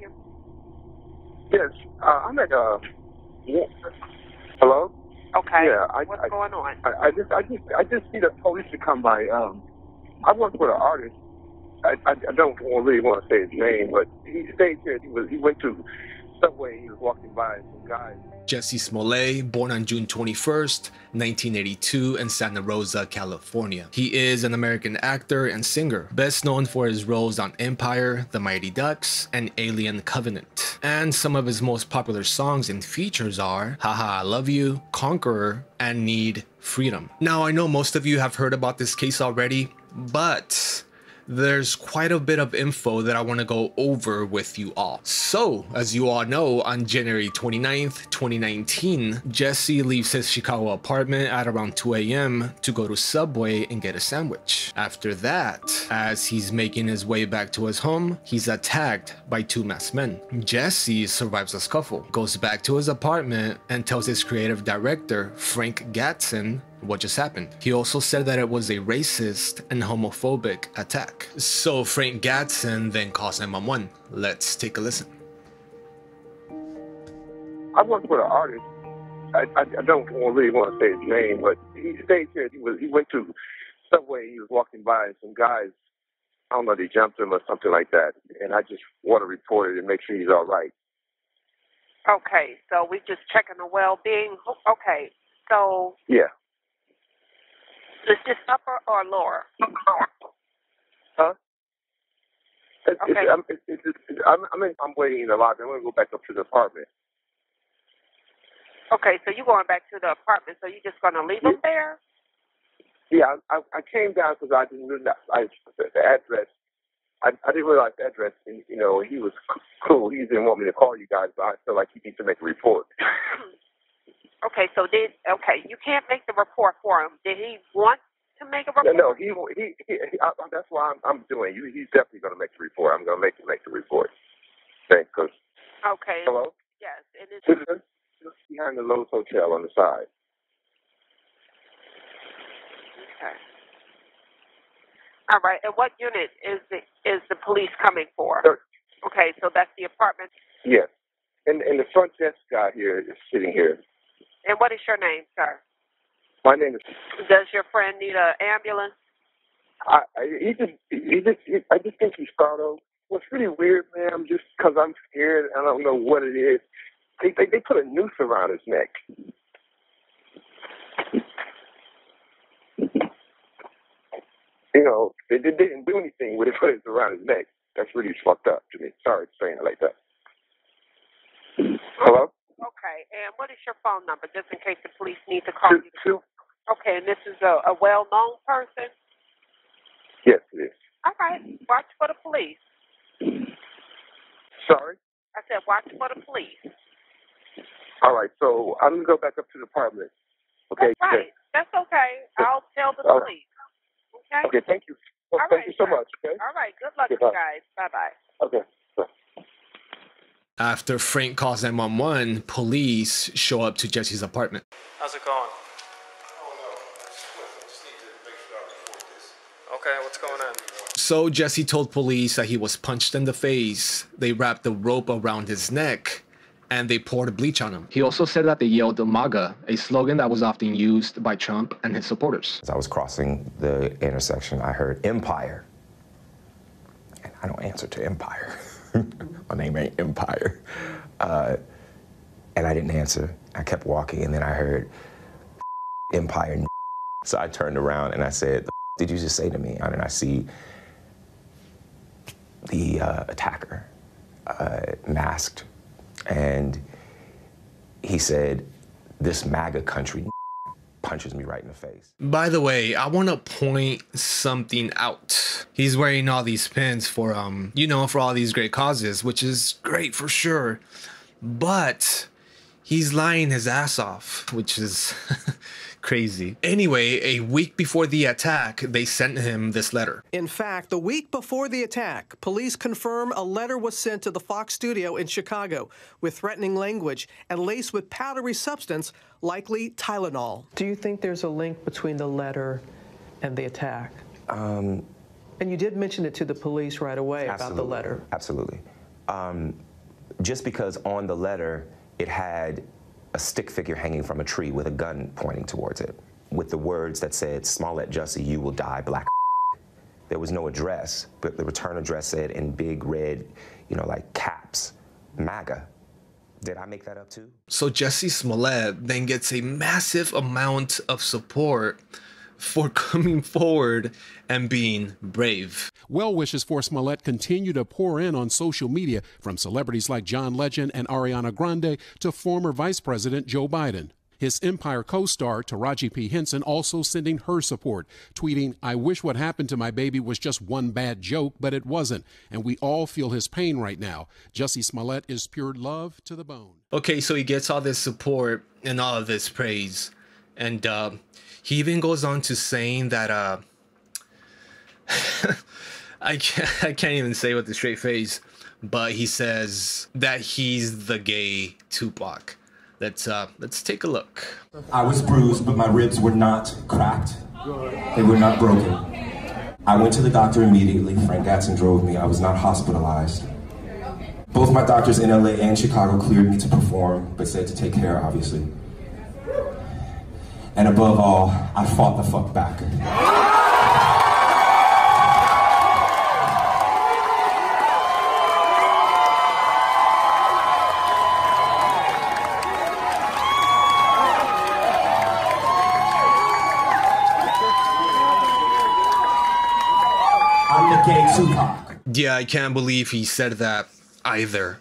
Chicago. Please. I'm Marcus B. Williams. Yes, uh, I'm at, uh, yeah. hello? Okay. Yeah, I- What's I- going on? I, I just, I just, I just need the police to come by. Um, I work with an artist. I, I, I don't really want to say his name, but he stayed here. He was, he went to Subway. He was walking by some guys. Jesse Smollett, born on June 21st, 1982 in Santa Rosa, California. He is an American actor and singer, best known for his roles on Empire, The Mighty Ducks, and Alien Covenant. And some of his most popular songs and features are Haha I Love You, Conqueror, and Need Freedom. Now I know most of you have heard about this case already, but there's quite a bit of info that I want to go over with you all. So, as you all know, on January 29th, 2019, Jesse leaves his Chicago apartment at around 2 a.m. to go to Subway and get a sandwich. After that, as he's making his way back to his home, he's attacked by two masked men. Jesse survives a scuffle, goes back to his apartment, and tells his creative director, Frank Gatson, what just happened. He also said that it was a racist and homophobic attack. So Frank Gatson then calls 911. Let's take a listen. I work with an artist. I, I, I don't really want to say his name, but he stayed here. He was, he went to Subway. He was walking by some guys. I don't know, they jumped him or something like that. And I just want to report it and make sure he's all right. Okay, so we're just checking the well-being. Okay, so Yeah. Is this upper or lower? Huh? It, Okay. it, I'm, it, I'm, I'm, in, I'm waiting in the lobby. I'm going to go back up to the apartment. Okay, so you're going back to the apartment? So you're just gonna leave them there? Yeah, I, I came down because I didn't realize I, the the address. I, I didn't realize the address. And, you know, he was cool. He didn't want me to call you guys, but I felt like he needs to make a report. Okay, so did okay? You can't make the report for him. Did he want to make a report? No, no, he, he, he, he I, that's why I'm, I'm doing. it. He's definitely going to make the report. I'm going to make him make the report. Thank you. Okay. hello, Yes, and it's just behind the Loews Hotel on the side. okay. All right. And what unit is the is the police coming for? Okay, so that's the apartment. Yes, and and the front desk guy here is sitting here. And what is your name, sir? My name is. Does your friend need an ambulance? I, I he just he just he, I just think he's startled. What's really weird, man, just because I'm scared. I don't know what it is. They, they they put a noose around his neck. You know, they, they didn't do anything with it, but it's around his neck. That's really fucked up to me. Sorry for saying it like that. Hello? Okay. And what is your phone number, just in case the police need to call Two, you? two? Okay, and this is a, a well-known person. Yes, it is. All right. Watch for the police. Sorry? I said, watch for the police. All right, so I'm going to go back up to the apartment. Okay? That's right. That's okay. I'll tell the All right. police. Okay. Okay, thank you. Well, All thank right, you so sir. much, okay? All right. Good luck, Goodbye. you guys. Bye bye. Okay. Bye. After Frank calls 911, police show up to Jesse's apartment. How's it going? Okay, what's going on? So Jesse told police that he was punched in the face. They wrapped the rope around his neck and they poured bleach on him. He also said that they yelled MAGA, a slogan that was often used by Trump and his supporters. As I was crossing the intersection, I heard Empire. And I don't answer to Empire. My name ain't Empire. Uh, and I didn't answer. I kept walking, and then I heard Empire. So I turned around and I said, "The did you just say to me? And I see the uh, attacker uh, masked, and he said, This MAGA country punches me right in the face. By the way, I want to point something out. He's wearing all these pins for um, you know, for all these great causes, which is great for sure. But he's lying his ass off, which is crazy. Anyway, a week before the attack, they sent him this letter. In fact, the week before the attack, police confirm a letter was sent to the Fox studio in Chicago with threatening language and laced with powdery substance, likely Tylenol. Do you think there's a link between the letter and the attack? And you did mention it to the police right away about the letter. Absolutely. Um, just because on the letter it had a stick figure hanging from a tree with a gun pointing towards it, with the words that said, Smollett Jussie, you will die, black. There was no address, but the return address said in big red, you know, like caps, MAGA. Did I make that up too? So Jesse Smollett then gets a massive amount of support for coming forward and being brave. Well wishes for Smollett continue to pour in on social media from celebrities like John Legend and Ariana Grande to former Vice President Joe Biden. His Empire co star, Taraji P. Henson, also sending her support, tweeting, I wish what happened to my baby was just one bad joke, but it wasn't. And we all feel his pain right now. Jussie Smollett is pure love to the bone. Okay, so he gets all this support and all of this praise. And uh, he even goes on to saying that uh, I, can't, I can't even say with a straight face, but he says that he's the gay Tupac. Let's uh, let's take a look. I was bruised, but my ribs were not cracked. They were not broken. I went to the doctor immediately. Frank Gatson drove me. I was not hospitalized. Both my doctors in LA and Chicago cleared me to perform, but said to take care, obviously. And above all, I fought the fuck back. Yeah, I can't believe he said that either.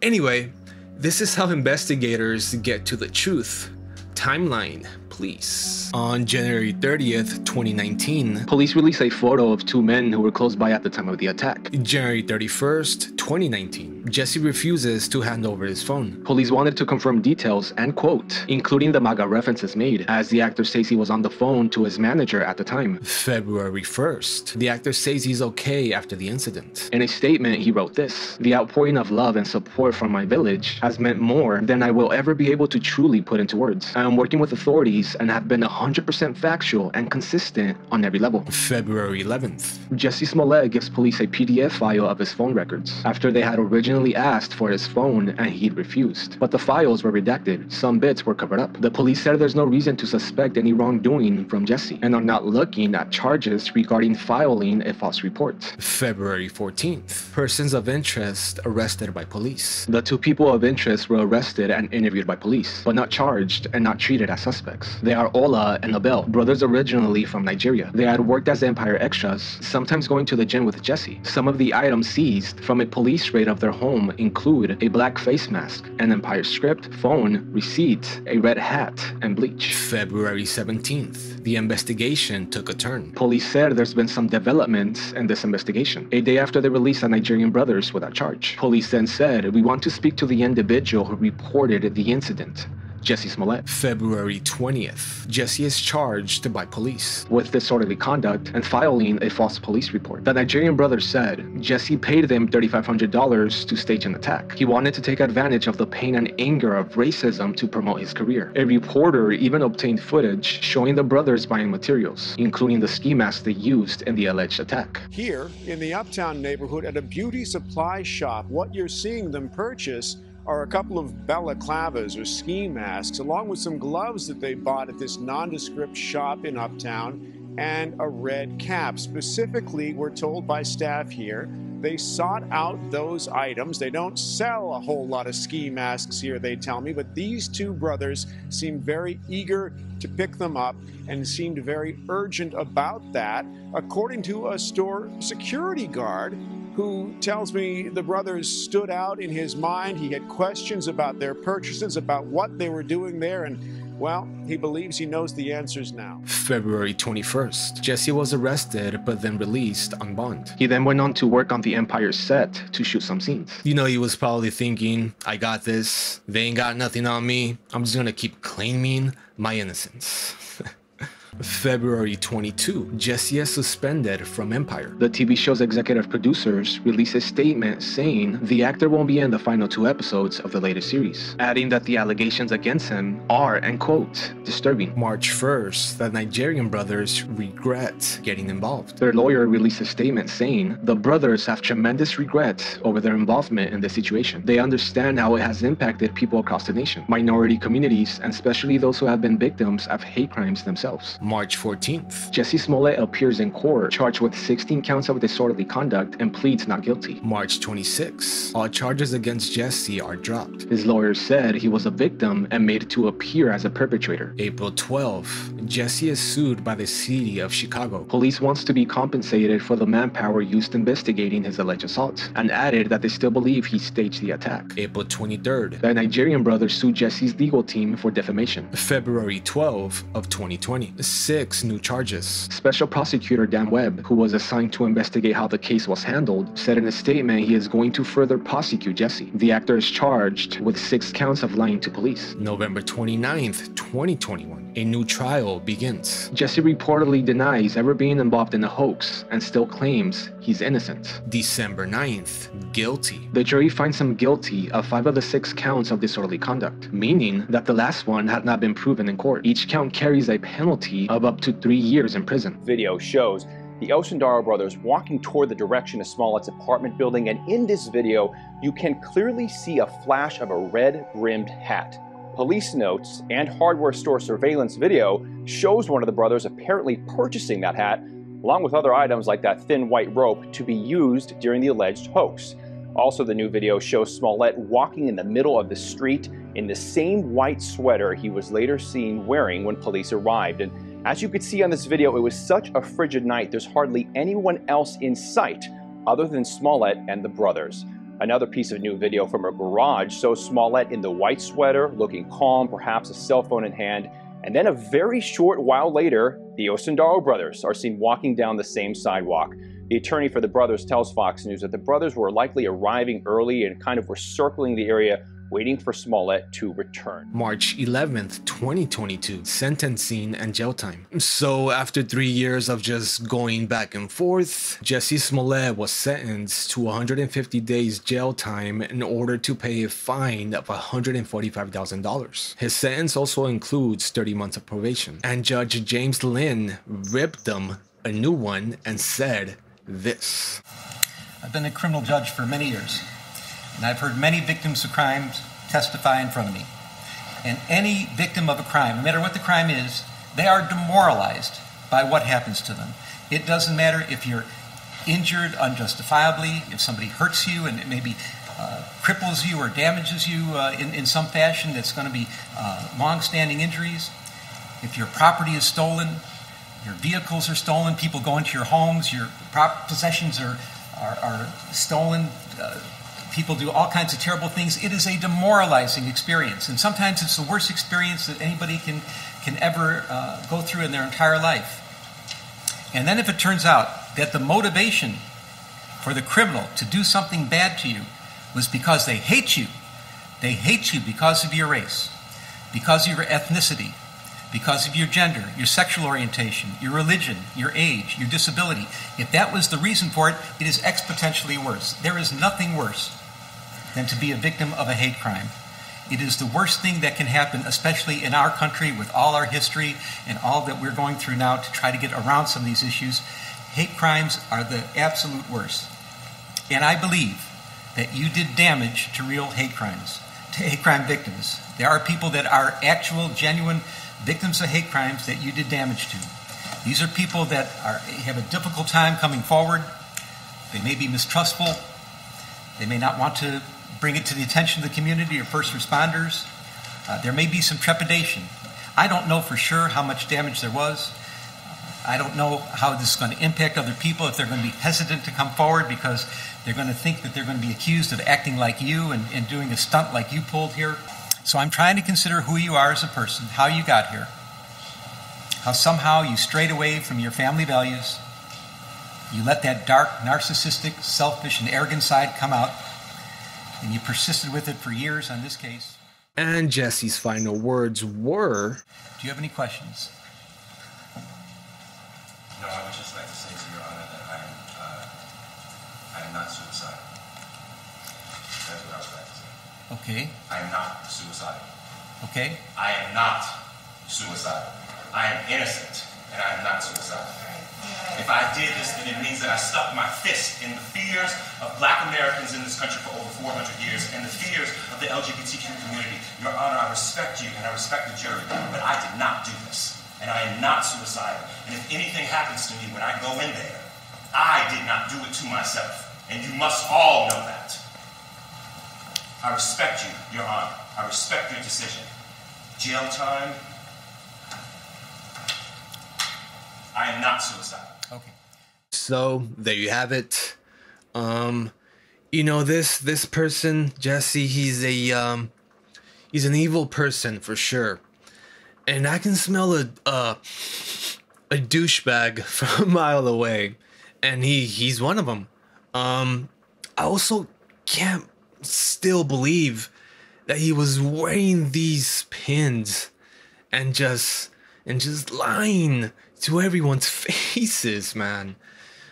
Anyway, this is how investigators get to the truth. Timeline, please. On January 30th, 2019, police released a photo of two men who were close by at the time of the attack. January 31st, 2019, Jesse refuses to hand over his phone. Police wanted to confirm details and quote, including the MAGA references made, as the actor says he was on the phone to his manager at the time. February 1st, the actor says he's okay after the incident. In a statement, he wrote this The outpouring of love and support from my village has meant more than I will ever be able to truly put into words. I am working with authorities and have been 100% factual and consistent on every level. February 11th, Jesse Smollett gives police a PDF file of his phone records after they had originally asked for his phone and he'd refused. But the files were redacted, some bits were covered up. The police said there's no reason to suspect any wrongdoing from Jesse and are not looking at charges regarding filing a false report. February 14th, persons of interest arrested by police. The two people of interest were arrested and interviewed by police, but not charged and not treated as suspects. They are Ola and Abel, brothers originally from Nigeria. They had worked as Empire extras, sometimes going to the gym with Jesse. Some of the items seized from a police raid of their home include a black face mask, an Empire script, phone, receipt, a red hat, and bleach. February 17th, the investigation took a turn. Police said there's been some developments in this investigation. A day after they released the Nigerian brothers without charge, police then said, We want to speak to the individual who reported the incident. Jussie Smollett. February 20th, Jesse is charged by police with disorderly conduct and filing a false police report. The Nigerian brothers said Jesse paid them $3,500 to stage an attack. He wanted to take advantage of the pain and anger of racism to promote his career. A reporter even obtained footage showing the brothers buying materials, including the ski mask they used in the alleged attack. Here in the Uptown neighborhood at a beauty supply shop, what you're seeing them purchase are a couple of balaclavas or ski masks, along with some gloves that they bought at this nondescript shop in Uptown, and a red cap. Specifically, we're told by staff here, they sought out those items. They don't sell a whole lot of ski masks here, they tell me, but these two brothers seem very eager to pick them up and seemed very urgent about that, according to a store security guard who tells me the brothers stood out in his mind. He had questions about their purchases, about what they were doing there, and well, he believes he knows the answers now. February 21st, Jesse was arrested but then released on bond. He then went on to work on the Empire set to shoot some scenes. You know, he was probably thinking, I got this, they ain't got nothing on me, I'm just gonna keep claiming my innocence. February 22, Jesse is suspended from Empire. The TV show's executive producers released a statement saying the actor won't be in the final two episodes of the latest series, adding that the allegations against him are, and quote, disturbing. March 1st, the Nigerian brothers regret getting involved. Their lawyer released a statement saying the brothers have tremendous regret over their involvement in the situation. They understand how it has impacted people across the nation, minority communities, and especially those who have been victims of hate crimes themselves. March 14th, Jesse Smollett appears in court charged with 16 counts of disorderly conduct and pleads not guilty. March 26th, all charges against Jesse are dropped. His lawyer said he was a victim and made to appear as a perpetrator. April 12th, Jesse is sued by the city of Chicago. Police wants to be compensated for the manpower used investigating his alleged assault and added that they still believe he staged the attack. April 23rd, the Nigerian brothers sued Jesse's legal team for defamation. February 12th of 2020, six new charges. Special prosecutor Dan Webb, who was assigned to investigate how the case was handled, said in a statement he is going to further prosecute Jesse. The actor is charged with six counts of lying to police. November 29th, 2021, a new trial begins. Jesse reportedly denies ever being involved in a hoax and still claims he's innocent. December 9th, guilty. The jury finds him guilty of five of the six counts of disorderly conduct, meaning that the last one had not been proven in court. Each count carries a penalty of up to three years in prison. Video shows the Osundairo brothers walking toward the direction of Smollett's apartment building, and in this video, you can clearly see a flash of a red brimmed hat. Police notes and hardware store surveillance video shows one of the brothers apparently purchasing that hat, along with other items like that thin white rope, to be used during the alleged hoax. Also, the new video shows Smollett walking in the middle of the street in the same white sweater he was later seen wearing when police arrived. And as you could see on this video, it was such a frigid night, there's hardly anyone else in sight other than Smollett and the brothers. Another piece of new video from a garage shows Smollett in the white sweater, looking calm, perhaps a cell phone in hand. And then a very short while later, the Osundairo brothers are seen walking down the same sidewalk. The attorney for the brothers tells Fox News that the brothers were likely arriving early and kind of were circling the area waiting for Smollett to return. March 11th, 2022, sentencing and jail time. So, after three years of just going back and forth, Jesse Smollett was sentenced to 150 days jail time in order to pay a fine of $145,000. His sentence also includes 30 months of probation. And Judge James Linn ripped them a new one and said this. I've been a criminal judge for many years and I've heard many victims of crimes testify in front of me. And any victim of a crime, no matter what the crime is, they are demoralized by what happens to them. It doesn't matter if you're injured unjustifiably, if somebody hurts you and it maybe uh, cripples you or damages you uh, in, in some fashion that's going to be uh, long standing injuries, if your property is stolen, your vehicles are stolen, people go into your homes, your possessions are, are, are stolen, uh, people do all kinds of terrible things. It is a demoralizing experience, and sometimes it's the worst experience that anybody can can ever uh, go through in their entire life. And then, if it turns out that the motivation for the criminal to do something bad to you was because they hate you, they hate you because of your race, because of your ethnicity, because of your gender, your sexual orientation, your religion, your age, your disability. If that was the reason for it, it is exponentially worse. There is nothing worse than to be a victim of a hate crime. It is the worst thing that can happen, especially in our country with all our history and all that we're going through now to try to get around some of these issues. Hate crimes are the absolute worst. And I believe that you did damage to real hate crimes, to hate crime victims. There are people that are actual, genuine victims of hate crimes that you did damage to. These are people that are, have a difficult time coming forward. They may be mistrustful. They may not want to bring it to the attention of the community or first responders. Uh, there may be some trepidation. I don't know for sure how much damage there was. I don't know how this is going to impact other people, if they're going to be hesitant to come forward because they're going to think that they're going to be accused of acting like you and, and doing a stunt like you pulled here. So I'm trying to consider who you are as a person, how you got here, how somehow you strayed away from your family values. You let that dark, narcissistic, selfish, and arrogant side come out and you persisted with it for years on this case. And Jesse's final words were Do you have any questions? No, I would just like to say to Your Honor that I am, uh, I am not suicidal. That's what I would like to say. Okay. I am not suicidal. Okay. I am not suicidal. I am innocent, and I am not suicidal. If I did this, then it means that I stuck my fist in the fears of black Americans in this country for over 400 years and the fears of the LGBTQ community. Your Honor, I respect you and I respect the jury, but I did not do this. And I am not suicidal. And if anything happens to me when I go in there, I did not do it to myself. And you must all know that. I respect you, Your Honor. I respect your decision. Jail time. I am not suicidal. Okay. So there you have it. Um, you know this this person Jesse. He's a um, he's an evil person for sure, and I can smell a uh, a douchebag from a mile away, and he he's one of them. Um, I also can't still believe that he was wearing these pins and just and just lying to everyone's faces, man.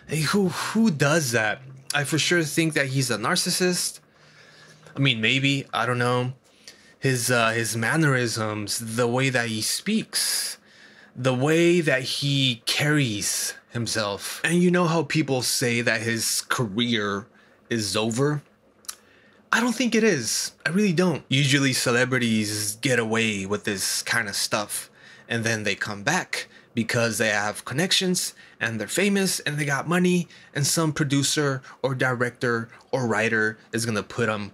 Hey, who who does that? I for sure think that he's a narcissist. I mean, maybe I don't know. His uh, his mannerisms, the way that he speaks, the way that he carries himself, and you know how people say that his career is over. I don't think it is. I really don't. Usually, celebrities get away with this kind of stuff, and then they come back because they have connections and they're famous and they got money and some producer or director or writer is going to put them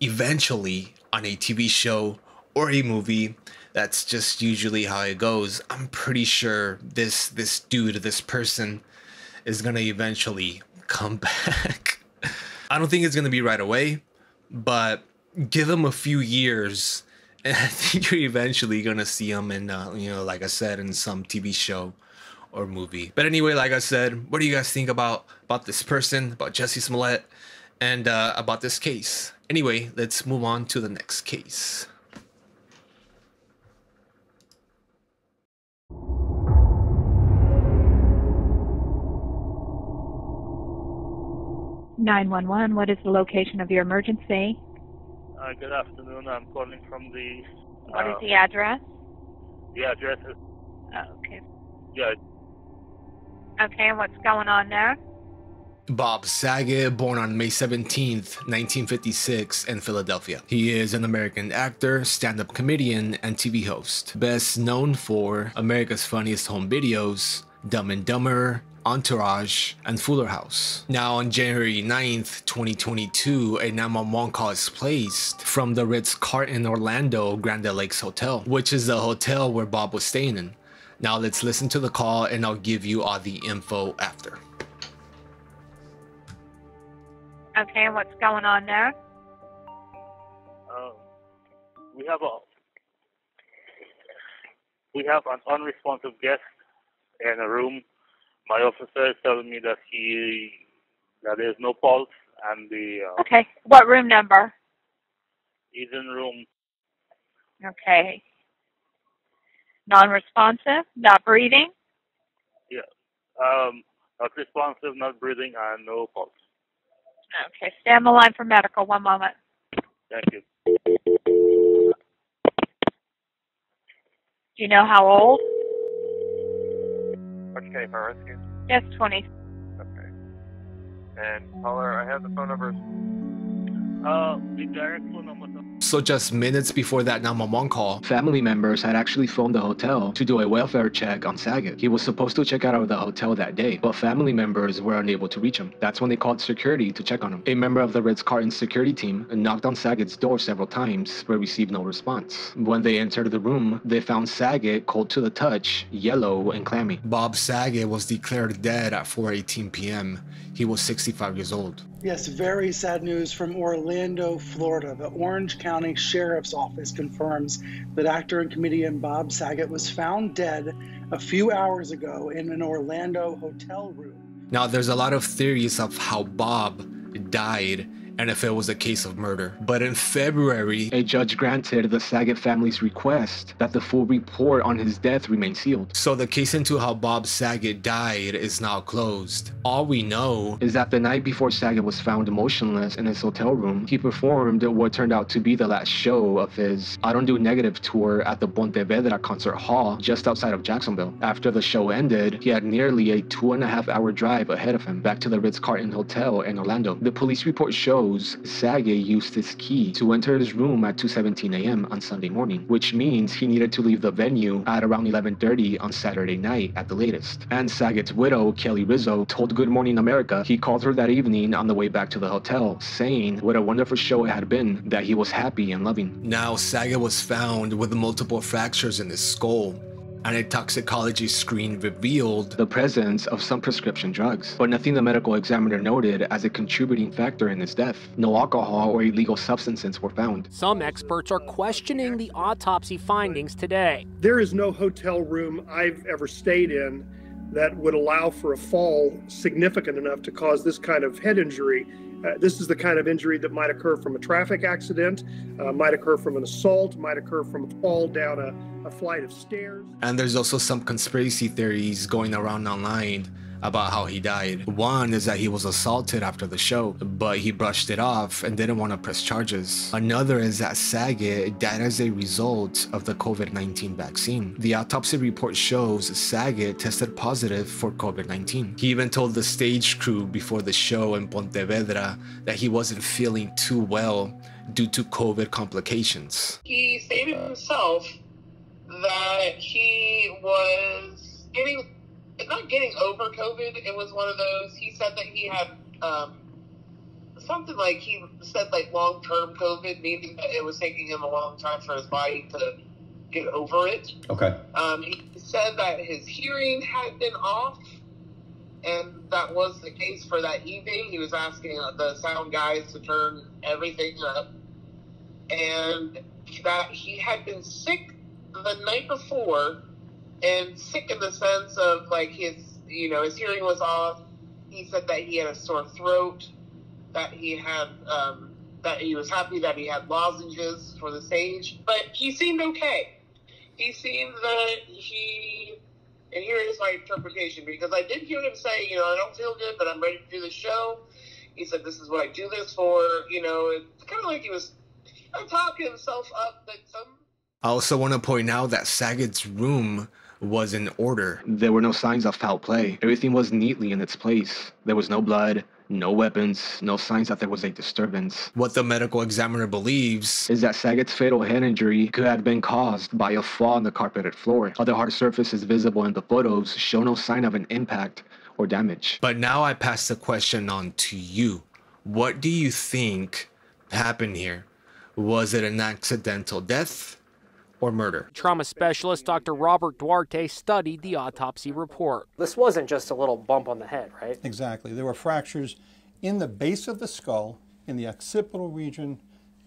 eventually on a TV show or a movie. That's just usually how it goes. I'm pretty sure this this dude this person is going to eventually come back. I don't think it's going to be right away but give him a few years I think you're eventually gonna see him in, uh, you know, like I said, in some TV show or movie. But anyway, like I said, what do you guys think about about this person, about Jesse Smollett, and uh, about this case? Anyway, let's move on to the next case. Nine one one. What is the location of your emergency? Uh, good afternoon. I'm calling from the. What is uh, the address? The address is. Oh, Okay. Yeah. Okay, and what's going on there? Bob Saget, born on May 17th, 1956, in Philadelphia. He is an American actor, stand up comedian, and TV host. Best known for America's Funniest Home Videos, Dumb and Dumber, Entourage, and Fuller House. Now, on January 9th, 2022, a 911 call is placed from the Ritz Carlton Orlando Grand Lakes Hotel, which is the hotel where Bob was staying in. Now, let's listen to the call and I'll give you all the info after. Okay, and what's going on there? Um, we have a. We have an unresponsive guest in a room. My officer is telling me that he that there's no pulse and the uh, Okay, what room number? he's in room Okay. Non-responsive, not breathing. yeah um not responsive, not breathing, and no pulse. Okay, stay on the line for medical. One moment. Thank you. Do you know how old? Okay, for rescue. Yes, 20. Okay. And caller, I have the phone numbers. Uh, the direct phone number. So just minutes before that 911 call, family members had actually phoned the hotel to do a welfare check on Saget. He was supposed to check out of the hotel that day, but family members were unable to reach him. That's when they called security to check on him. A member of the Ritz-Carlton security team knocked on Saget's door several times, but received no response. When they entered the room, they found Saget cold to the touch, yellow and clammy. Bob Saget was declared dead at 4:18 p.m. He was 65 years old. Yes, very sad news from Orlando, Florida. The Orange County Sheriff's Office confirms that actor and comedian Bob Saget was found dead a few hours ago in an Orlando hotel room. Now, there's a lot of theories of how Bob died and if it was a case of murder. But in February, a judge granted the Saget family's request that the full report on his death remain sealed. So the case into how Bob Saget died is now closed. All we know is that the night before Saget was found motionless in his hotel room, he performed what turned out to be the last show of his I Don't Do Negative tour at the Ponte Vedra concert hall just outside of Jacksonville. After the show ended, he had nearly a two and a half hour drive ahead of him back to the Ritz Carlton Hotel in Orlando. The police report shows Saget used his key to enter his room at 2:17 a.m. on Sunday morning, which means he needed to leave the venue at around 11:30 on Saturday night at the latest. And Saget's widow, Kelly Rizzo, told Good Morning America he called her that evening on the way back to the hotel, saying what a wonderful show it had been, that he was happy and loving. Now, Saget was found with multiple fractures in his skull and a toxicology screen revealed the presence of some prescription drugs, but nothing the medical examiner noted as a contributing factor in his death. No alcohol or illegal substances were found. Some experts are questioning the autopsy findings today. There is no hotel room I've ever stayed in that would allow for a fall significant enough to cause this kind of head injury. Uh, this is the kind of injury that might occur from a traffic accident, uh, might occur from an assault, might occur from a fall down a, a flight of stairs. And there's also some conspiracy theories going around online about how he died. One is that he was assaulted after the show, but he brushed it off and didn't want to press charges. Another is that Saget died as a result of the COVID 19 vaccine. The autopsy report shows Saget tested positive for COVID 19. He even told the stage crew before the show in Ponte Vedra that he wasn't feeling too well due to COVID complications. He stated himself that he was getting not getting over COVID. It was one of those. He said that he had um, something like he said like long term COVID, meaning that it was taking him a long time for his body to get over it. Okay. Um, he said that his hearing had been off, and that was the case for that evening. He was asking the sound guys to turn everything up, and that he had been sick the night before and sick in the sense of like his, you know, his hearing was off. He said that he had a sore throat, that he had, um, that he was happy that he had lozenges for the stage, but he seemed okay. He seemed that he, and here is my interpretation because I did hear him say, you know, I don't feel good, but I'm ready to do the show. He said, this is what I do this for. You know, it's kind of like he was talking himself up that some. I also want to point out that Saget's room was in order. There were no signs of foul play. Everything was neatly in its place. There was no blood, no weapons, no signs that there was a disturbance. What the medical examiner believes is that Saget's fatal head injury could have been caused by a fall on the carpeted floor. Other hard surfaces visible in the photos show no sign of an impact or damage. But now I pass the question on to you. What do you think happened here? Was it an accidental death? Or murder. Trauma specialist Dr. Robert Duarte studied the autopsy report. This wasn't just a little bump on the head, right? Exactly. There were fractures in the base of the skull, in the occipital region,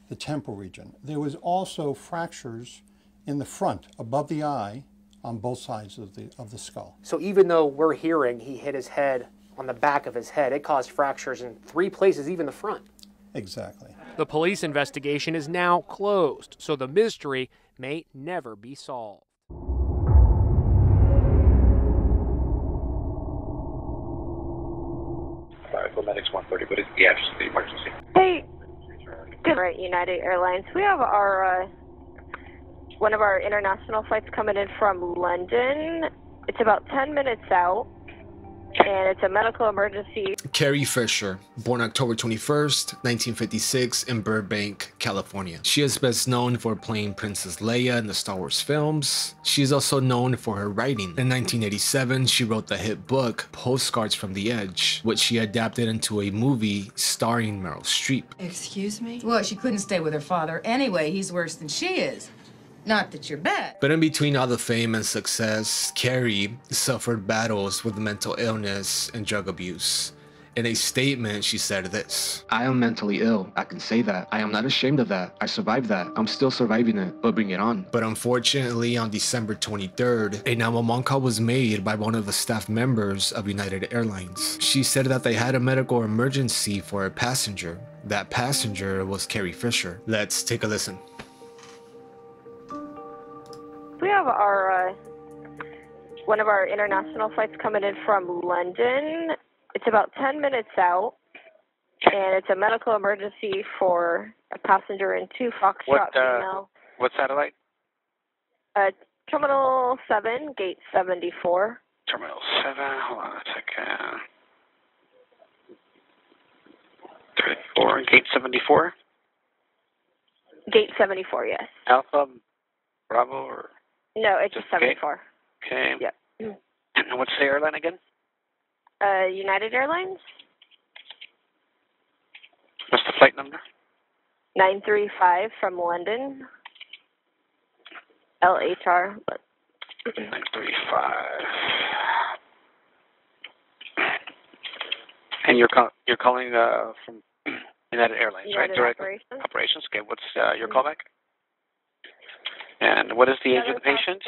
the temporal region. There was also fractures in the front, above the eye, on both sides of the of the skull. So even though we're hearing he hit his head on the back of his head, it caused fractures in three places, even the front. Exactly. The police investigation is now closed, so the mystery may never be solved. Medics 130, but it's the actual the emergency. Hey, good right, United Airlines. We have our uh, one of our international flights coming in from London. It's about 10 minutes out and it's a medical emergency. Carrie Fisher, born October 21st, 1956, in Burbank, California. She is best known for playing Princess Leia in the Star Wars films. She is also known for her writing. In 1987, she wrote the hit book Postcards from the Edge, which she adapted into a movie starring Meryl Streep. Excuse me? Well, she couldn't stay with her father anyway. He's worse than she is. Not that you're bad. But in between all the fame and success, Carrie suffered battles with mental illness and drug abuse. In a statement, she said this I am mentally ill. I can say that. I am not ashamed of that. I survived that. I'm still surviving it, but bring it on. But unfortunately, on December 23rd, a 911 call was made by one of the staff members of United Airlines. She said that they had a medical emergency for a passenger. That passenger was Carrie Fisher. Let's take a listen. We have our uh, one of our international flights coming in from London. It's about 10 minutes out, and it's a medical emergency for a passenger in two Foxtrot What, uh, female. What satellite? Uh, Terminal 7, Gate 74. Terminal 7. Hold on a second. 34, gate 74. Gate 74, yes. Alpha, Bravo, or. No, it's just gate? 74. Okay. Yep. And what's the airline again? Uh, United Airlines, What's the flight number? 935 from London. LHR. 935. And you're call, you're calling uh, from United Airlines, right? Direct Operations. operations. Okay. What's uh, your callback? And what is the age of the patient?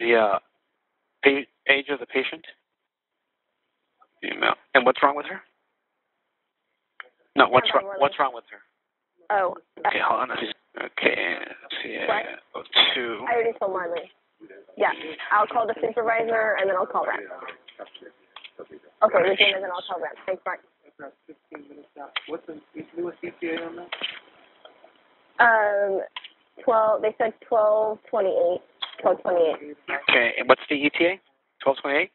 The uh, pa- age of the patient? Female. And what's wrong with her? No, what's wrong? What's wrong with her? Oh, Okay, hold on. Okay, let's see. What? Uh, two. I already told Marley. Yeah, I'll call the supervisor and then I'll call Brent. Okay, Regina, and then I'll call Brent. Thanks, Mark. What's the newest ETA on that? Um, 12, they said 1228. 1228. Okay, and what's the ETA? Twelve twenty-eight.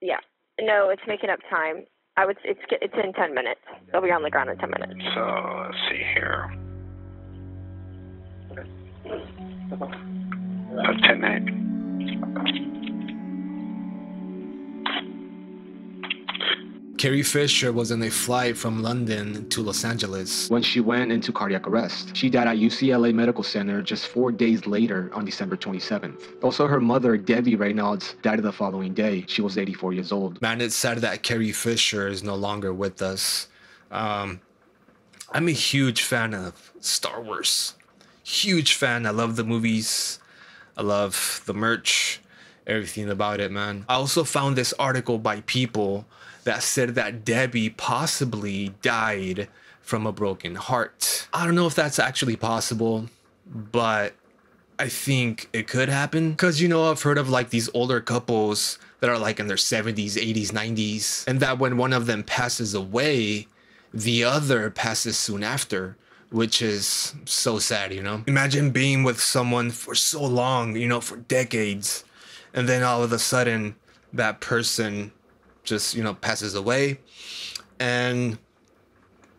Yeah. No, it's making up time. I would, it's, it's in 10 minutes. They'll be on the ground in 10 minutes. So let's see here. Ten minutes. Carrie Fisher was on a flight from London to Los Angeles when she went into cardiac arrest. She died at UCLA Medical Center just four days later on December 27th. Also, her mother, Debbie Reynolds, died the following day. She was 84 years old. Man, it's sad that Carrie Fisher is no longer with us. Um, I'm a huge fan of Star Wars. Huge fan. I love the movies. I love the merch, everything about it, man. I also found this article by people that said that Debbie possibly died from a broken heart. I don't know if that's actually possible, but I think it could happen. Because, you know, I've heard of like these older couples that are like in their 70s, 80s, 90s, and that when one of them passes away, the other passes soon after, which is so sad, you know? Imagine being with someone for so long, you know, for decades, and then all of a sudden that person just, you know, passes away. And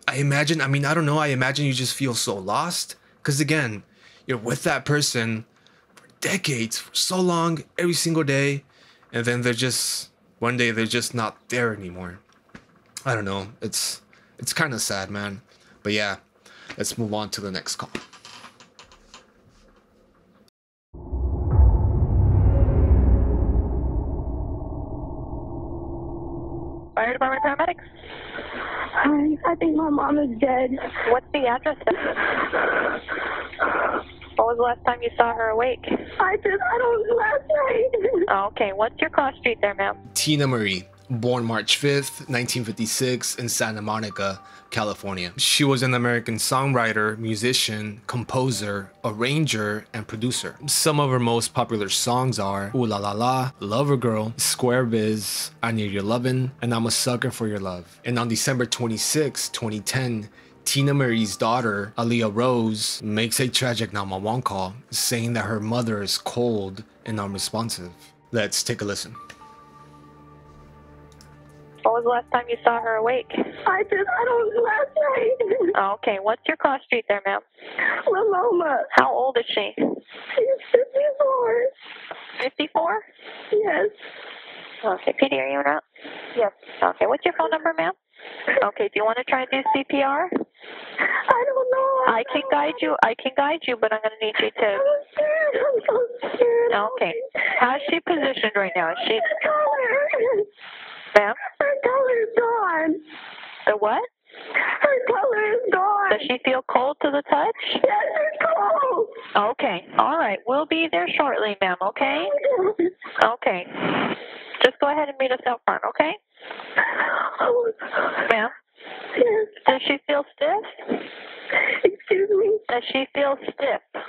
I imagine, I mean, I don't know, I imagine you just feel so lost. Because again, you're with that person for decades, for so long, every single day, and then they're just, one day they're just not there anymore. I don't know. It's it's kind of sad, man. But yeah, let's move on to the next call. Hi, I think my mom is dead. What's the address? What was the last time you saw her awake? I just, I don't, last night. Oh, okay. What's your cross street there, ma'am? Teena Marie, born March 5th, 1956, in Santa Monica, California. She was an American songwriter, musician, composer, arranger, and producer. Some of her most popular songs are Ooh La La La, Lover Girl, Square Biz, I Need Your Lovin', and I'm a Sucker for Your Love. And on December 26, 2010, Teena Marie's daughter, Alia Rose, makes a tragic 911 call saying that her mother is cold and unresponsive. Let's take a listen. What was the last time you saw her awake? I just, I don't, last night. Oh, okay. What's your cross street there, ma'am? Laloma. How old is she? She's 54. 54? Yes. Okay. PD, are you out? Yes. Okay. What's your phone number, ma'am? Okay. Do you want to try and do CPR? I don't know. I can guide you. I can guide you, but I'm going to need you to. I'm scared. I'm so scared. Okay. How's she positioned right now? Is she, ma'am? Is gone. The what? Her color is gone. Does she feel cold to the touch? Yes, it's cold. Okay. All right. We'll be there shortly, ma'am. Okay. Oh, okay. Just go ahead and meet us out front. Okay. Oh, ma'am. Yes. Does she feel stiff? Excuse me. Does she feel stiff?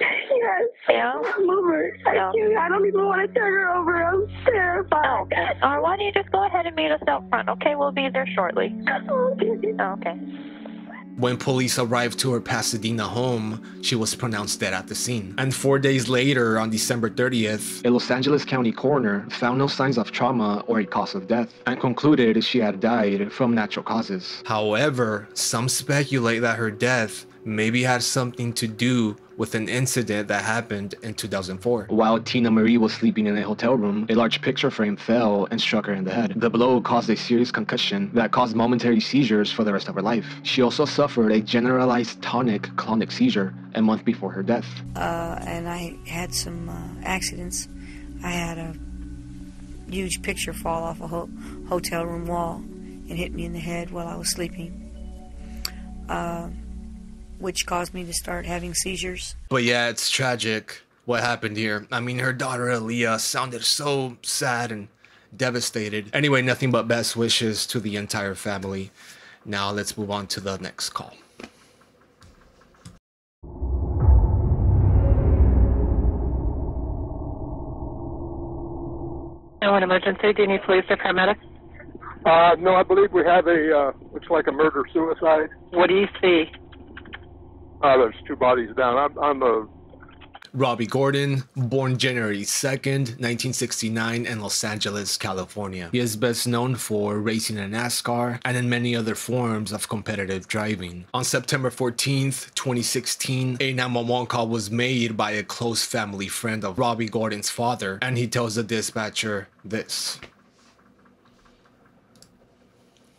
Yes. Yeah. Move her. I, can't, I don't even want to turn her over. I'm terrified. Oh, Okay. All right. Why don't you just go ahead and meet us out front? Okay. We'll be there shortly. Okay. When police arrived to her Pasadena home, she was pronounced dead at the scene. And four days later, on December 30th, a Los Angeles County coroner found no signs of trauma or a cause of death and concluded she had died from natural causes. However, some speculate that her death maybe had something to do with an incident that happened in 2004. While Teena Marie was sleeping in a hotel room, a large picture frame fell and struck her in the head. The blow caused a serious concussion that caused momentary seizures for the rest of her life. She also suffered a generalized tonic-clonic seizure a month before her death. Uh, and I had some uh, accidents. I had a huge picture fall off a ho- hotel room wall and hit me in the head while I was sleeping. Uh, which caused me to start having seizures. But yeah, it's tragic what happened here. I mean, her daughter Alia sounded so sad and devastated. Anyway, nothing but best wishes to the entire family. Now let's move on to the next call. No, an emergency. Do you need police or paramedic? Uh, no, I believe we have a, uh, looks like a murder suicide. What do you see? Uh, there's two bodies down. I'm, I'm a Robby Gordon, born January 2nd, 1969 in Los Angeles, California. He is best known for racing in NASCAR and in many other forms of competitive driving. On September 14th, 2016, a 911 call was made by a close family friend of Robby Gordon's father, and he tells the dispatcher this.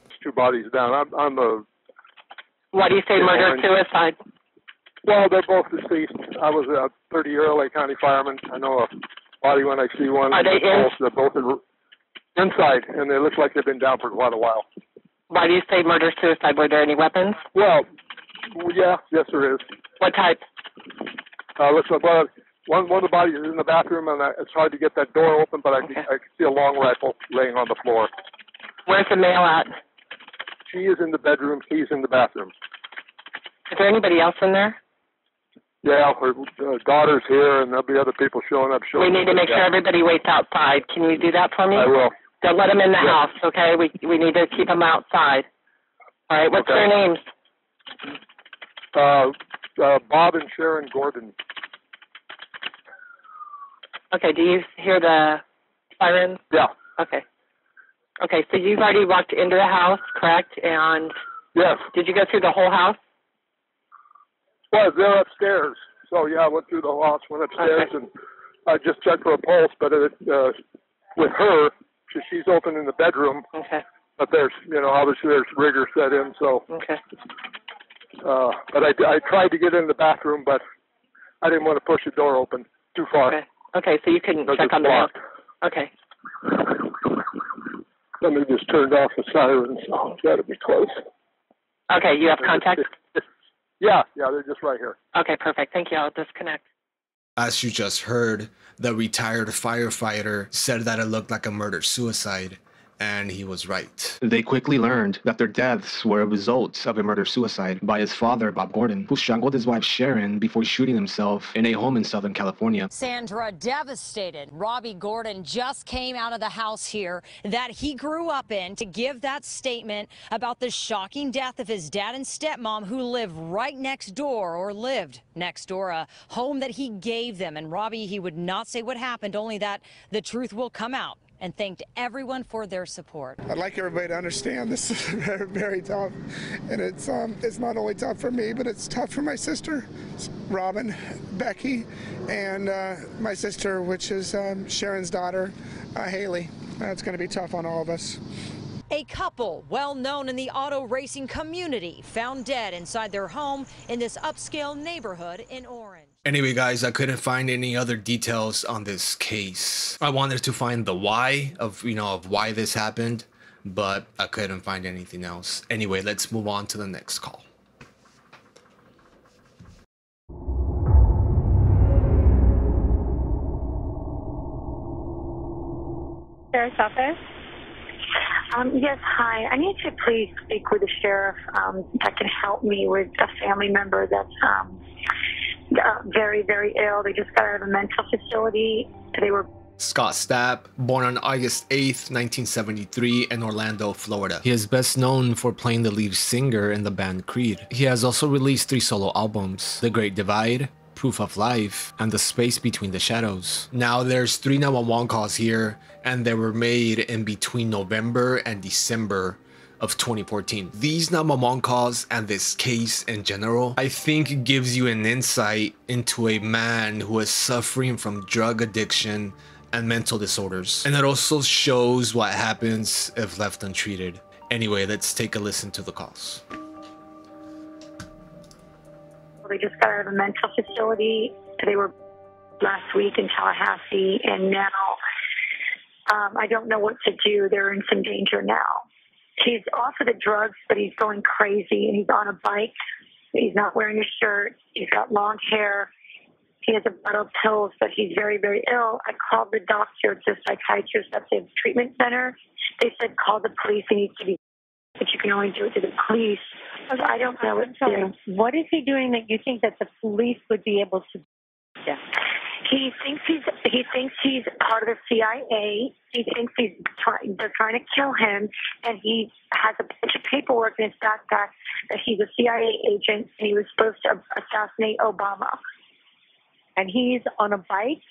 there's two bodies down. I'm, I'm a Why do you say murder suicide? Well, they're both deceased. I was a 30 year LA County fireman. I know a body when I see one. Are they in- both, they're both in, inside, and they look like they've been down for quite a while. Why do you say murder suicide? Were there any weapons? Well, yeah, yes, there is. What type? Uh, looks like well, one one of the bodies is in the bathroom, and I, it's hard to get that door open, but I can I can see a long rifle laying on the floor. Where's the male at? She is in the bedroom. He's in the bathroom. Is there anybody else in there? Yeah, her uh, daughter's here, and there'll be other people showing up. We need to make sure everybody waits outside. Can you do that for me? I will. Don't let them in the Yeah. house, okay? We we need to keep them outside. All right. What's Okay. their names? Uh, uh, Bob and Sharon Gordon. Okay. Do you hear the sirens? Yeah. Okay. Okay. So you've already walked into the house, correct? And yes. Did you go through the whole house? Well, they're upstairs. So yeah, I went through the house, went upstairs, and I just checked for a pulse. But it, uh, with her, she, she's open in the bedroom. Okay. But there's, you know, obviously there's rigor set in. So. Okay. Uh, but I, I tried to get in the bathroom, but I didn't want to push the door open too far. Okay. Okay. So you couldn't check on the locked. Okay. Somebody just turned off the sirens. So it's got to be close. Okay. You have contact. Yeah, yeah, they're just right here. Okay. Perfect. Thank you. I'll disconnect. As you just heard, the retired firefighter said that it looked like a murder suicide, and he was right. They quickly learned that their deaths were a result of a murder suicide by his father, Bob Gordon, who strangled his wife Sharon before shooting himself in a home in Southern California. Sandra devastated. Robby Gordon just came out of the house here that he grew up in to give that statement about the shocking death of his dad and stepmom who live right next door or lived next door, a home that he gave them. And Robby, he would not say what happened, only that the truth will come out and thanked everyone for their support. I'd like everybody to understand this is very, very tough, and it's um, it's not only tough for me, but it's tough for my sister, Robin, Becky, and uh, my sister, which is um, Sharon's daughter, uh, Haley. That's going to be tough on all of us. A couple well known in the auto racing community found dead inside their home in this upscale neighborhood in Orange. Anyway, guys, I couldn't find any other details on this case. I wanted to find the why of, you know, of why this happened, but I couldn't find anything else. Anyway, let's move on to the next call. Sheriff's office. Um, yes, hi. I need to please speak with the sheriff um, that can help me with a family member that's um, uh, very, very ill. They just got out of a mental facility. They were Scott Stapp, born on August 8th, 1973 in Orlando, Florida. He is best known for playing the lead singer in the band Creed. He has also released three solo albums, The Great Divide, Proof of Life, and The Space Between the Shadows. Now there's three 911 calls here, and they were made in between November and December of 2014. These 911 calls and this case in general, I think gives you an insight into a man who is suffering from drug addiction and mental disorders. And it also shows what happens if left untreated. Anyway, let's take a listen to the calls. they just got out of a mental facility. They were last week in Tallahassee, and now um, I don't know what to do. They're in some danger now. He's off of the drugs, but he's going crazy, and he's on a bike. He's not wearing a shirt. He's got long hair. He has a bottle of pills, but he's very, very ill. I called the doctor, a psychiatrist at the treatment center. They said call the police. He needs to be, but you can only do it to the police. I don't know what to do. What is he doing that you think that the police would be able to? Yeah. He thinks he's he thinks he's part of the CIA. He thinks he's trying they're trying to kill him, and he has a bunch of paperwork in his backpack that he's a CIA agent and he was supposed to assassinate Obama. And he's on a bike.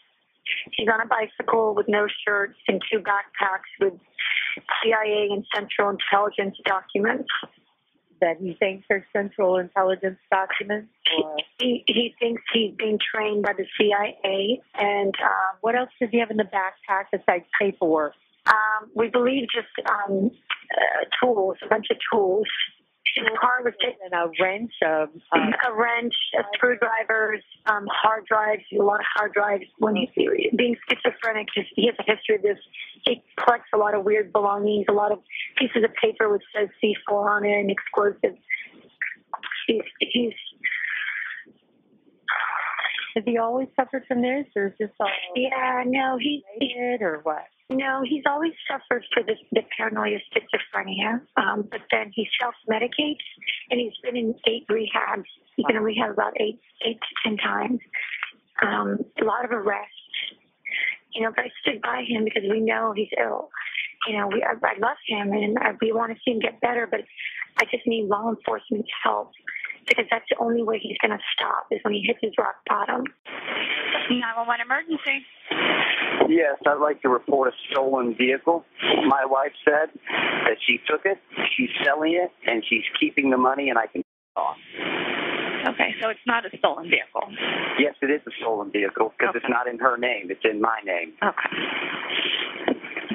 He's on a bicycle with no shirts and two backpacks with CIA and Central Intelligence documents. That he thinks are Central Intelligence documents. Or He he thinks he's being trained by the CIA, and um, what else does he have in the backpack besides paperwork? um, we believe just um, uh, tools, a bunch of tools. His car was taken. And a wrench, a, a a wrench, a screwdrivers, um, hard drives, a lot of hard drives. When he's being schizophrenic, just, he has a history of this. He collects a lot of weird belongings, a lot of pieces of paper which says C4 on it and explosives. He's, he's Has he always suffered from this, or is this all yeah, no, he, related, or what? No, he's always suffered for this, the paranoia schizophrenia, um, but then he self-medicates, and he's been in eight rehabs. He's been in rehab about eight, eight to ten times. Um, a lot of arrests. You know, but I stood by him because we know he's ill. You know, we, I, I love him, and I, we want to see him get better, but I just need law enforcement's help because that's the only way he's going to stop is when he hits his rock bottom. 911 emergency. Yes, I'd like to report a stolen vehicle. My wife said that she took it, she's selling it, and she's keeping the money, and I can off. Okay, so it's not a stolen vehicle. Yes, it is a stolen vehicle because it's not in her name; it's in my name. Okay.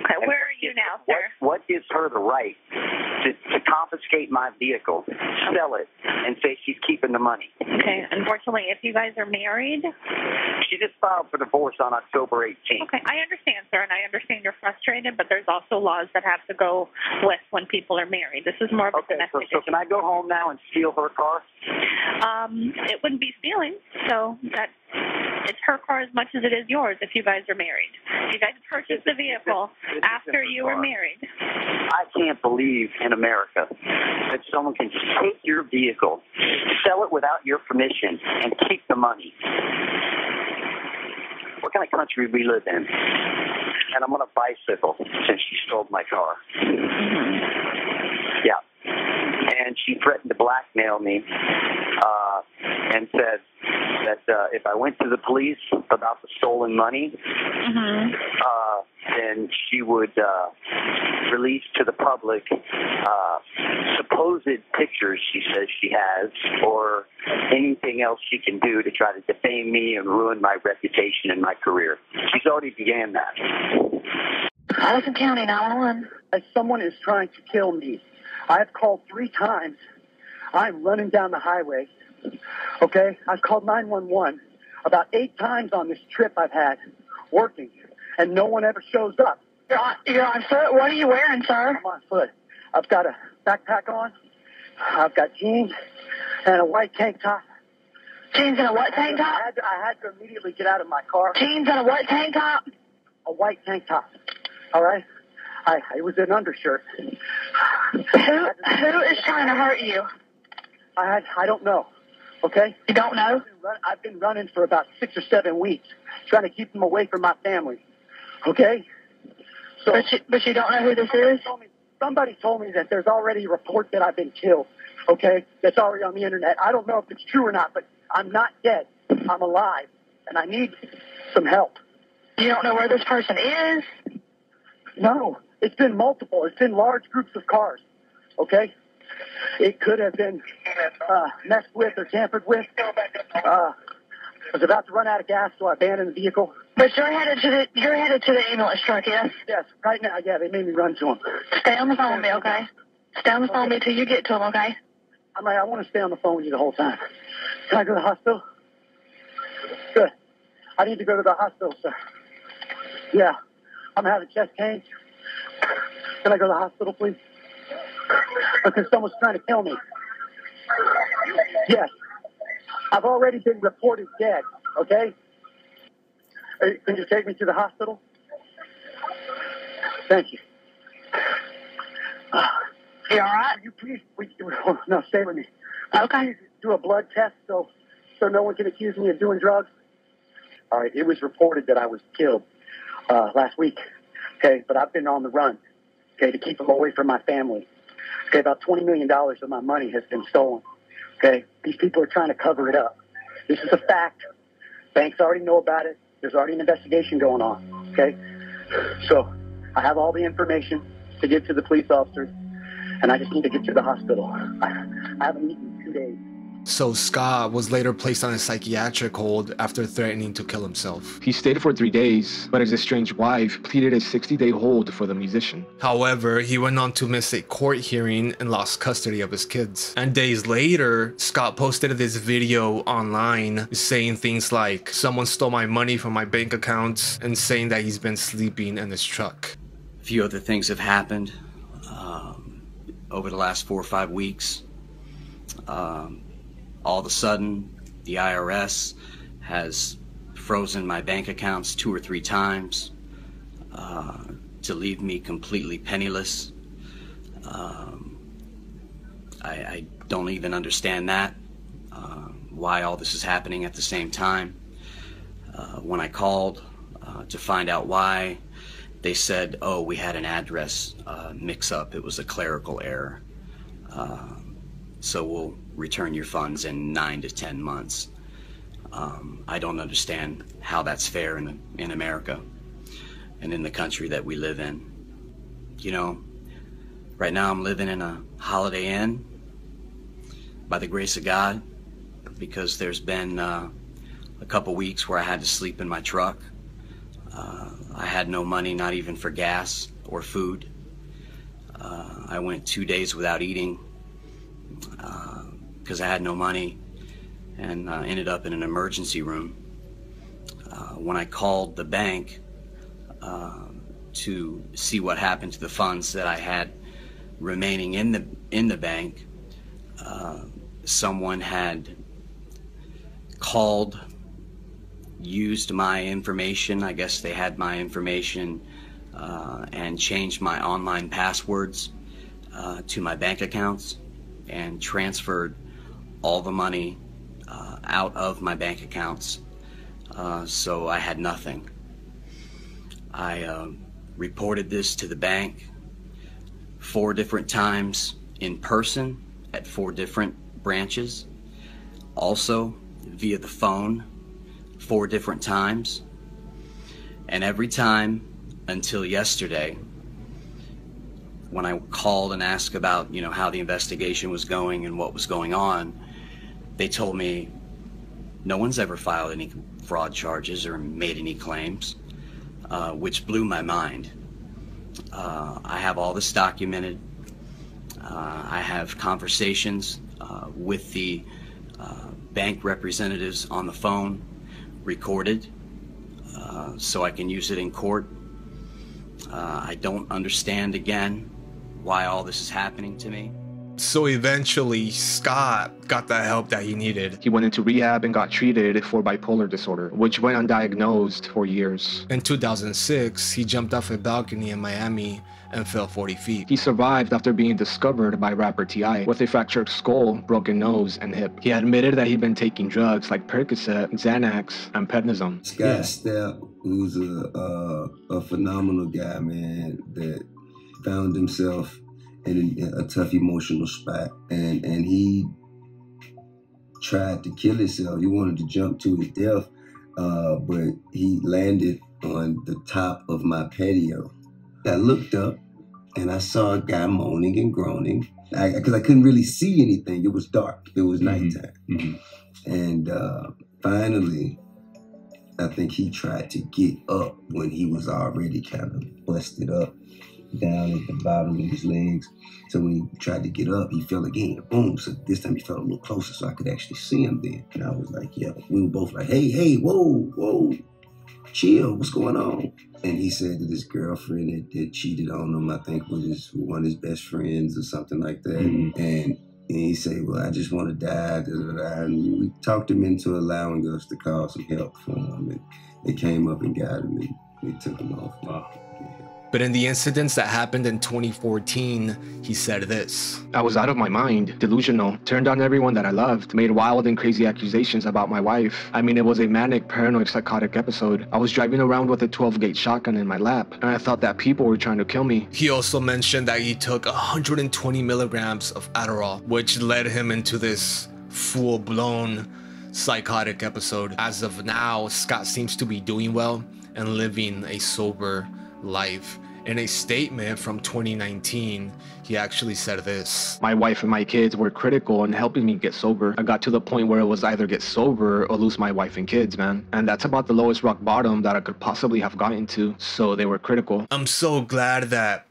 Okay, where are you now, What, sir? what gives her the right to, to confiscate my vehicle, sell it, and say she's keeping the money? Okay, unfortunately, if you guys are married, She just filed for divorce on October 18th. okay, I understand, sir, and I understand you're frustrated, but there's also laws that have to go with when people are married. This is more of a Okay, so, domestic so can I go home now and steal her car? Um, it wouldn't be stealing, so that it's her car as much as it is yours if you guys are married. You guys purchased the vehicle after you were married. I can't believe in America that someone can take your vehicle, sell it without your permission, and keep the money. What kind of country we live in? And I'm on a bicycle since she stole my car. Yeah. And she threatened to blackmail me uh, and said that uh, if I went to the police about the stolen money, uh, then she would uh, release to the public uh, supposed pictures she says she has, or anything else she can do to try to defame me and ruin my reputation and my career. She's already began that. Allison County 911. As someone is trying to kill me. I've called three times. I'm running down the highway. Okay? I've called 911 about eight times on this trip I've had working, and no one ever shows up. You're on, you're on foot. What are you wearing, sir? I'm on foot. I've got a backpack on. I've got jeans and a white tank top. Jeans and a what tank top? I had, to, I had to immediately get out of my car. Jeans and a what tank top? A white tank top. All right. I it was in undershirt. Who who is trying to hurt you? I I don't know. Okay. You don't know? I've been, run, I've been running for about six or seven weeks, trying to keep them away from my family. Okay. So, But you, but you don't know who this is? somebody told me that there's already a report that I've been killed. Okay, that's already on the internet. I don't know if it's true or not, but I'm not dead. I'm alive, and I need some help. You don't know where this person is? No, it's been multiple. It's been large groups of cars. Okay, it could have been uh, messed with or tampered with. Uh, I was about to run out of gas, so I abandoned the vehicle. But you're headed to the you're headed to the ambulance truck, yes? Yes, right now. Yeah, they made me run to them. Stay on the phone with me, okay? Stay on the phone with me till you get to them, okay? I'm like, I want to stay on the phone with you the whole time. Can I go to the hospital? Good. I need to go to the hospital, sir. Yeah, I'm having chest pain. Can I go to the hospital, please? Because someone's trying to kill me. Yes. I've already been reported dead, okay? Can you take me to the hospital? Thank you. You all right? Will you please, will you, no, stay with me. Okay. Do a blood test so so no one can accuse me of doing drugs. All right. It was reported that I was killed uh, last week. Okay, but I've been on the run. Okay, to keep them away from my family. Okay, about twenty million dollars of my money has been stolen. Okay, these people are trying to cover it up. This is a fact. Banks already know about it. There's already an investigation going on. Okay, so I have all the information to give to the police officers, and I just need to get to the hospital. I, I haven't eaten in two days. So Scott was later placed on a psychiatric hold after threatening to kill himself. He stayed for three days, but his estranged wife pleaded a 60 day hold for the musician. However, he went on to miss a court hearing and lost custody of his kids. And days later, Scott posted this video online saying things like, Someone stole my money from my bank accounts, and saying that he's been sleeping in his truck. A few other things have happened um, over the last four or five weeks. Um, all of a sudden, the IRS has frozen my bank accounts two or three times uh, to leave me completely penniless. Um, I, I don't even understand that, uh, why all this is happening at the same time. Uh, when I called uh, to find out why, they said, oh, we had an address uh, mix up. It was a clerical error. Uh, so we'll return your funds in nine to ten months. Um, I don't understand how that's fair in, in America and in the country that we live in. You know, right now I'm living in a Holiday Inn by the grace of God because there's been uh, a couple weeks where I had to sleep in my truck. Uh, I had no money, not even for gas or food. Uh, I went two days without eating because I had no money and uh, ended up in an emergency room. Uh, when I called the bank uh, to see what happened to the funds that I had remaining in the in the bank, uh, someone had called, used my information. I guess they had my information uh, and changed my online passwords uh, to my bank accounts and transferred all the money uh, out of my bank accounts. Uh, so I had nothing. I um, reported this to the bank four different times in person at four different branches, also via the phone four different times. And every time until yesterday, when I called and asked about, you know, how the investigation was going and what was going on, they told me no one's ever filed any fraud charges or made any claims, uh, which blew my mind. Uh, I have all this documented. Uh, I have conversations uh, with the uh, bank representatives on the phone, recorded, uh, so I can use it in court. I don't understand again why all this is happening to me. So eventually, Scott got the help that he needed. He went into rehab and got treated for bipolar disorder, which went undiagnosed for years. In 2006, he jumped off a balcony in Miami and fell 40 feet. He survived after being discovered by rapper T.I. with a fractured skull, broken nose, and hip. He admitted that he'd been taking drugs like Percocet, Xanax, and prednisone. Scott Stapp, who's a, uh, a phenomenal guy, man, that found himself in a, a tough emotional spot, and and he tried to kill himself. He wanted to jump to his death, uh, but he landed on the top of my patio. I looked up and I saw a guy moaning and groaning because I, I, couldn't really see anything. It was dark. It was mm-hmm. nighttime, mm-hmm. and uh, finally. I think he tried to get up when he was already kind of busted up down at the bottom of his legs. So when he tried to get up, he fell again. Boom. So this time he fell a little closer so I could actually see him then. And I was like, yeah, we were both like, hey, hey, whoa, whoa, chill, what's going on? And he said that his girlfriend had, had cheated on him, I think with his one of his best friends or something like that. Mm-hmm. And and he said, Well, I just want to die. Da, da, da. And we talked him into allowing us to call some help for him. And they came up and got him and they took him off. Wow. But in the incidents that happened in 2014, he said this I was out of my mind, delusional, turned on everyone that I loved, made wild and crazy accusations about my wife. I mean, it was a manic, paranoid, psychotic episode. I was driving around with a 12 gauge shotgun in my lap, and I thought that people were trying to kill me. He also mentioned that he took 120 milligrams of Adderall, which led him into this full blown psychotic episode. As of now, Scott seems to be doing well and living a sober life. In a statement from 2019, he actually said this My wife and my kids were critical in helping me get sober. I got to the point where it was either get sober or lose my wife and kids, man. And that's about the lowest rock bottom that I could possibly have gotten to. So they were critical. I'm so glad that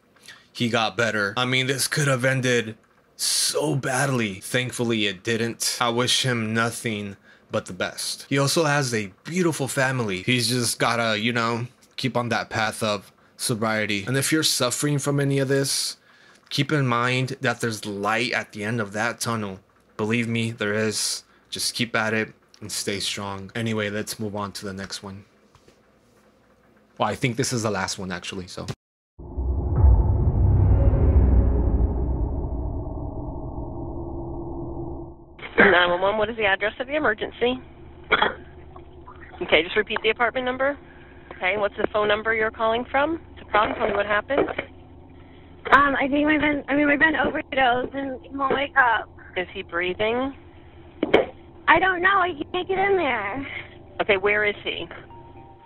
he got better. I mean, this could have ended so badly. Thankfully, it didn't. I wish him nothing but the best. He also has a beautiful family. He's just gotta, you know, keep on that path of sobriety. And if you're suffering from any of this, keep in mind that there's light at the end of that tunnel. Believe me, there is. Just keep at it and stay strong. Anyway, let's move on to the next one. Well, I think this is the last one actually, so. Nine one one. What is the address of the emergency? Okay, just repeat the apartment number. Okay, what's the phone number you're calling from? It's problem. Tell me what happened. Um, I think my friend, I mean, my friend overdosed and he won't wake up. Is he breathing? I don't know. I can't get in there. Okay, where is he?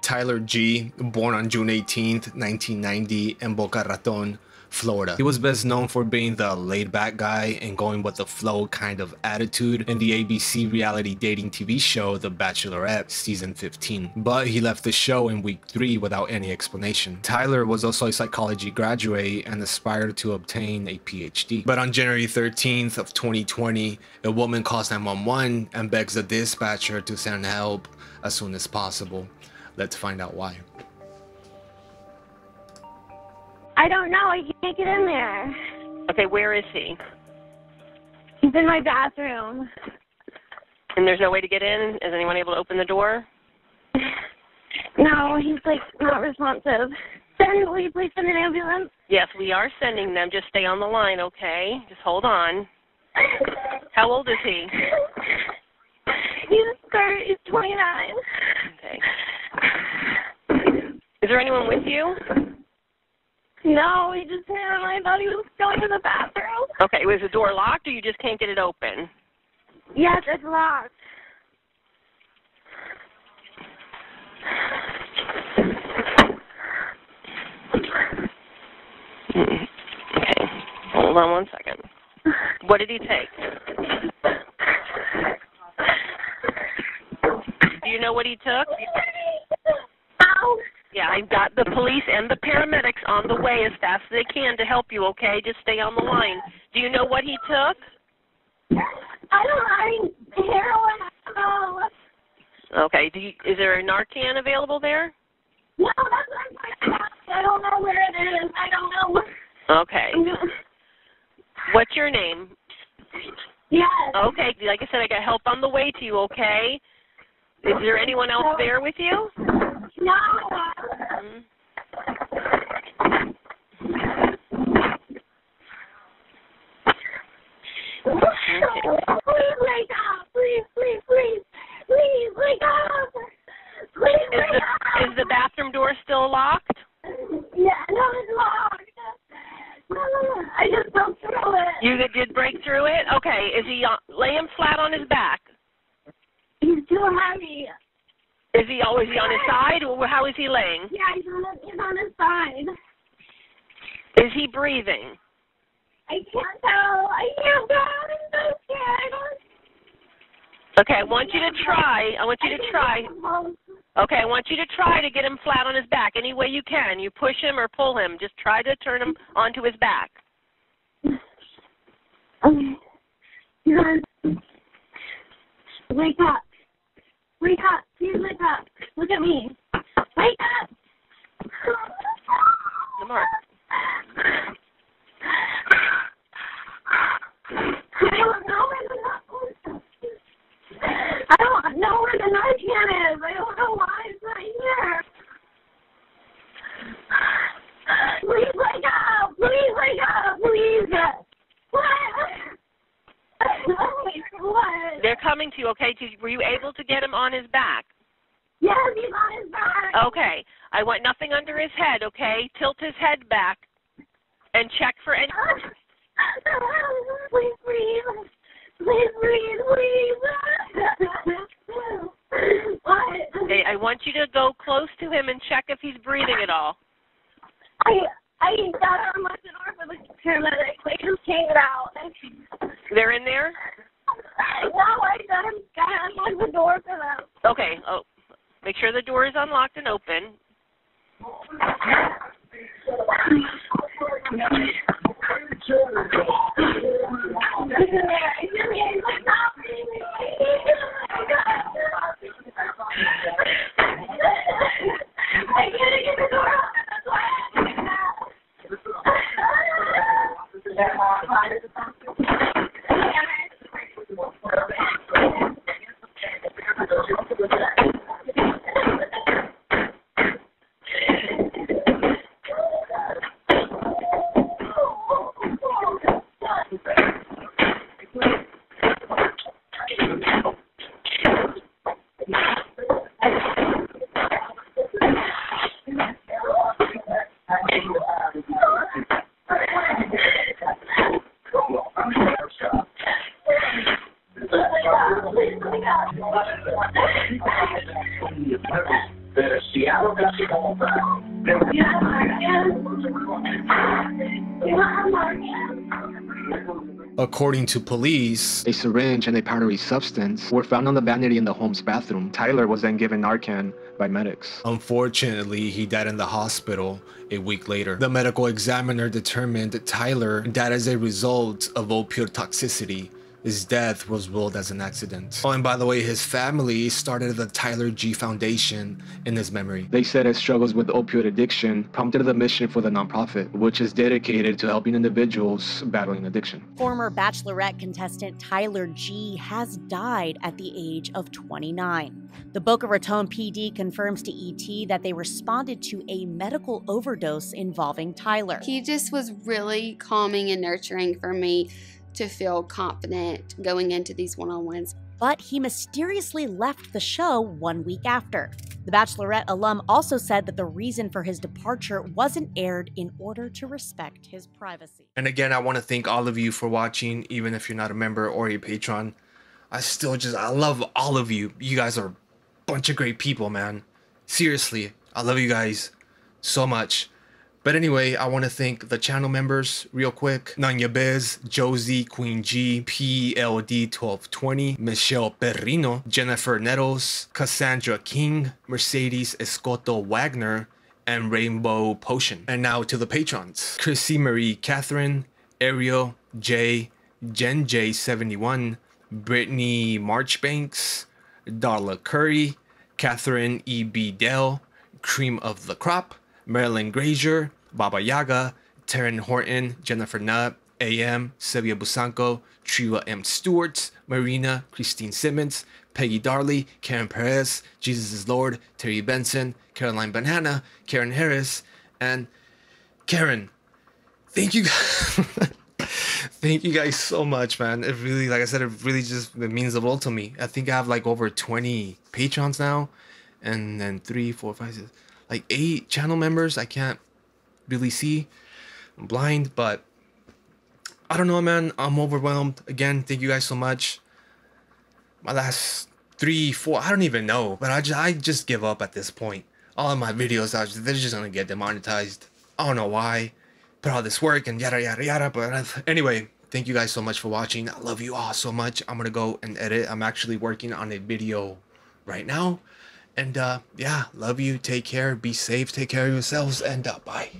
Tyler G, born on June 18th, 1990, in Boca Raton, Florida. He was best known for being the laid back guy and going with the flow kind of attitude in the ABC reality dating TV show The Bachelorette season 15. But he left the show in week 3 without any explanation. Tyler was also a psychology graduate and aspired to obtain a PhD. But on January 13th of 2020, a woman calls 911 and begs the dispatcher to send help as soon as possible. Let's find out why. I don't know. I can't get in there. Okay, where is he? He's in my bathroom. And there's no way to get in? Is anyone able to open the door? No, he's like not responsive. Send, will you please send an ambulance? Yes, we are sending them. Just stay on the line, okay? Just hold on. How old is he? He's 30, he's 29. Okay. Is there anyone with you? No, he just hit him. I thought he was going to the bathroom. Okay, was the door locked or you just can't get it open? Yes, it's locked. Okay, hold on one second. What did he take? Do you know what he took? Ow. Yeah, I've got the police and the paramedics on the way as fast as they can to help you, okay? Just stay on the line. Do you know what he took? I don't know. Heroin. Oh. Okay. Do you, is there a Narcan available there? No, that's what I'm I don't know where it is. I don't know. Okay. What's your name? Yes. Okay, like I said, I got help on the way to you, okay? Is there anyone else there with you? No. Please wake up. Please, please, please. Please wake up. Please Is up. the, is the bathroom door still locked? Yeah, no, it's locked. I just broke through it. You did break through it? Okay, is he on, lay him flat on his back? He's too heavy. Is he, oh, is on his side? Or how is he laying? Yeah, he's on, his, he's on his side. Is he breathing? I can't tell. I can't tell. I'm so scared. Okay, I want you to try. I want you to try. Okay, I want you to try to get him flat on his back any way you can. You push him or pull him. Just try to turn him onto his back. Okay. Wake up. Wake up. Please wake up. Look at me. Wake up. Lamar. I don't know where the nut I don't know where the Narcan is. I don't know why it's not here. Please wake up. Please wake up. Please. What? Oh what? They're coming to you, okay? Were you able to get him on his back? Yes, he's on his back. Okay. I want nothing under his head, okay? Tilt his head back and check for any. Please breathe. Please breathe, please. what? Okay, I want you to go close to him and check if he's breathing at all. I I got to unlock the door for the paramedic. They just came out. They're in there? No, I got him got to unlock the door for them. Okay. Oh, make sure the door is unlocked and open. I gotta get the door open. That's why I According to police, A syringe and a powdery substance were found on the vanity in the home's bathroom. Tyler was then given Narcan by medics. Unfortunately, he died in the hospital a week later. The medical examiner determined that Tyler died as a result of opioid toxicity. His death was ruled as an accident. Oh, and by the way, his family started the Tyler G Foundation in his memory. They said his struggles with opioid addiction prompted the mission for the nonprofit, which is dedicated to helping individuals battling addiction. Former Bachelorette contestant Tyler G has died at the age of 29. The Boca Raton PD confirms to ET that they responded to a medical overdose involving Tyler. He just was really calming and nurturing for me to feel confident going into these one on ones. But he mysteriously left the show one week after. The Bachelorette alum also said that the reason for his departure wasn't aired in order to respect his privacy. And again, I want to thank all of you for watching, even if you're not a member or a patron. I still just, I love all of you. You guys are a bunch of great people, man. Seriously, I love you guys so much. But anyway, I want to thank the channel members real quick. Nanya Bez, Josie, Queen G, PLD1220, Michelle Perrino, Jennifer Nettles, Cassandra King, Mercedes Escoto Wagner, and Rainbow Potion. And now to the patrons. Chrissy Marie Catherine, Ariel, J, Jen J71, Brittany Marchbanks, Darla Curry, Catherine E. B. Dell, Cream of the Crop, Marilyn Grazier, Baba Yaga, Taryn Horton, Jennifer Nutt, AM, Sylvia Busanco, Triwa M. Stewart, Marina, Christine Simmons, Peggy Darley, Karen Perez, Jesus is Lord, Terry Benson, Caroline Banana, Karen Harris, and Karen. Thank you guys. Thank you guys so much, man. It really, like I said, it really just it means the world to me. I think I have like over 20 patrons now, and then three, four, five, six, like eight channel members. I can't really see. I'm blind, but I don't know, man. I'm overwhelmed. Again, thank you guys so much. My last three, four, I don't even know, but I just, I just give up at this point. All of my videos, just, they're just gonna get demonetized. I don't know why. Put all this work and yada yada yada. But anyway, thank you guys so much for watching. I love you all so much. I'm gonna go and edit. I'm actually working on a video right now. And uh, yeah, love you. Take care. Be safe. Take care of yourselves. And uh, bye.